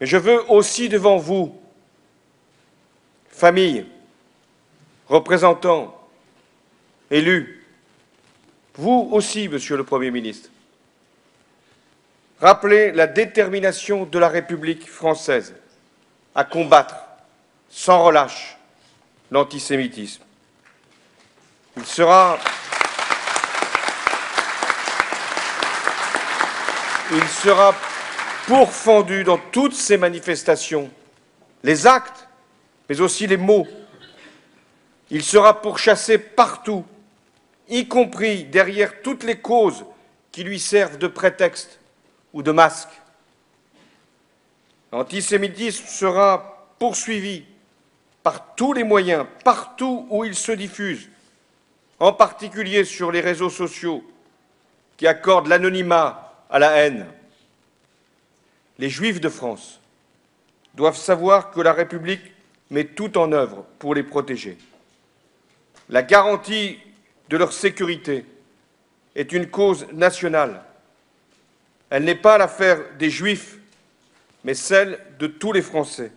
Mais je veux aussi devant vous, familles, représentants, élus, vous aussi, Monsieur le Premier ministre, rappeler la détermination de la République française à combattre sans relâche l'antisémitisme. Il sera Il sera pourfendu dans toutes ces manifestations, les actes, mais aussi les mots. Il sera pourchassé partout, y compris derrière toutes les causes qui lui servent de prétexte ou de masque. L'antisémitisme sera poursuivi par tous les moyens, partout où il se diffuse, en particulier sur les réseaux sociaux qui accordent l'anonymat à la haine. Les Juifs de France doivent savoir que la République met tout en œuvre pour les protéger. La garantie de leur sécurité est une cause nationale. Elle n'est pas l'affaire des Juifs, mais celle de tous les Français.